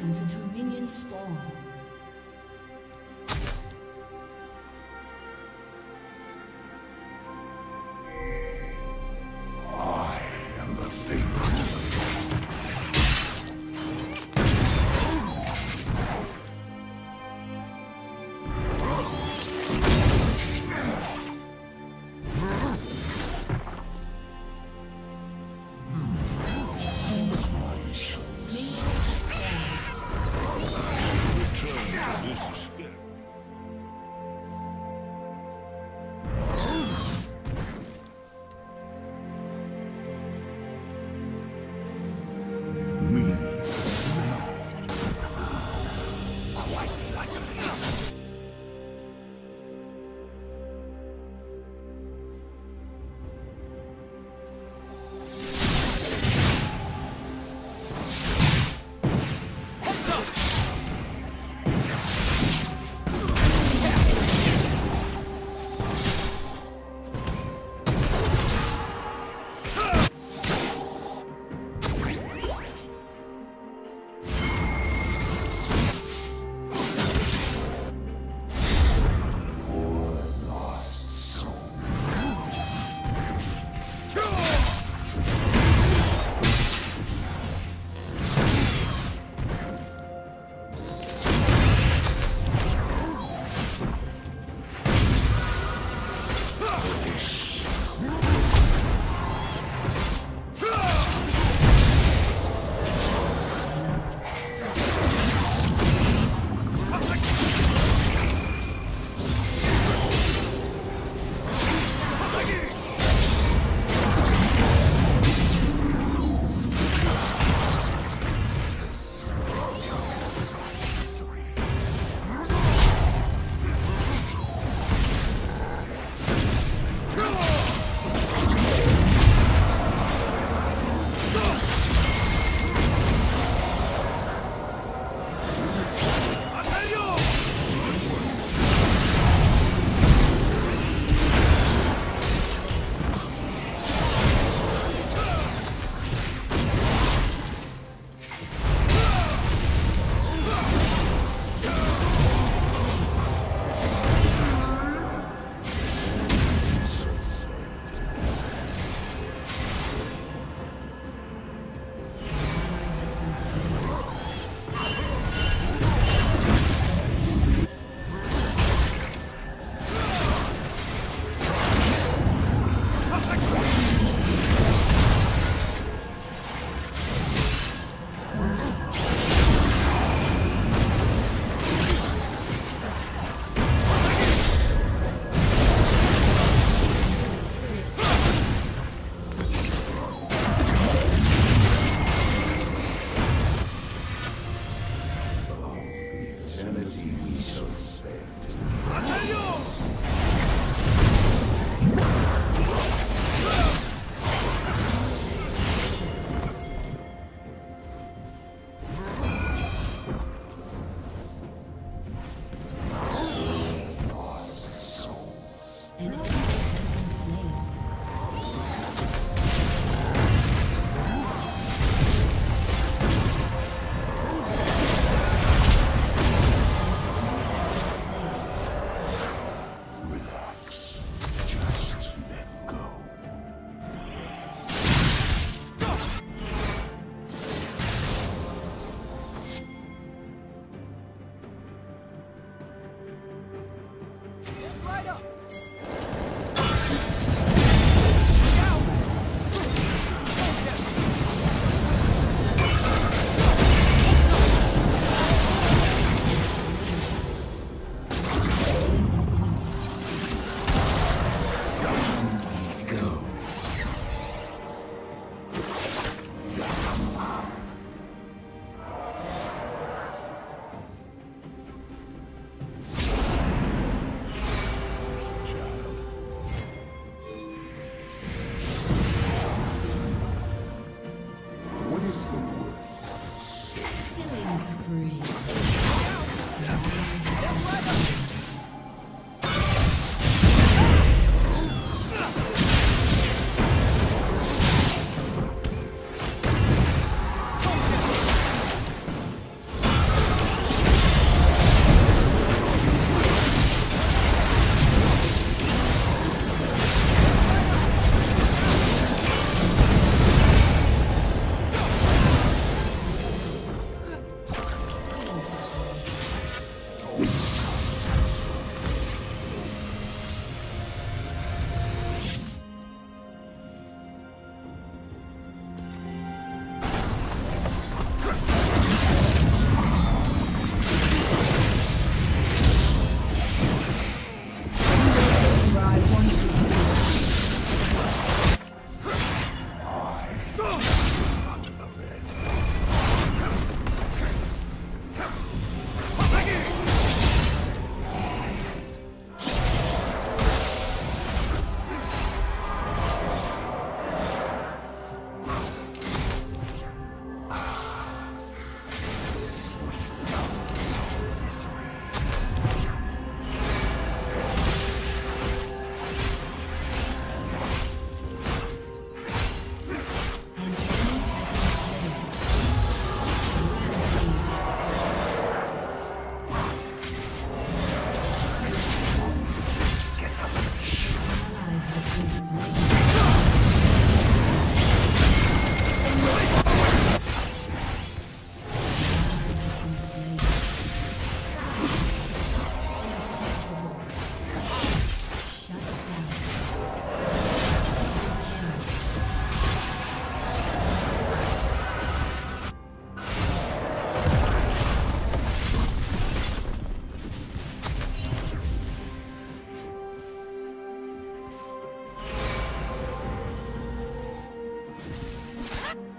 30 seconds until minions spawn.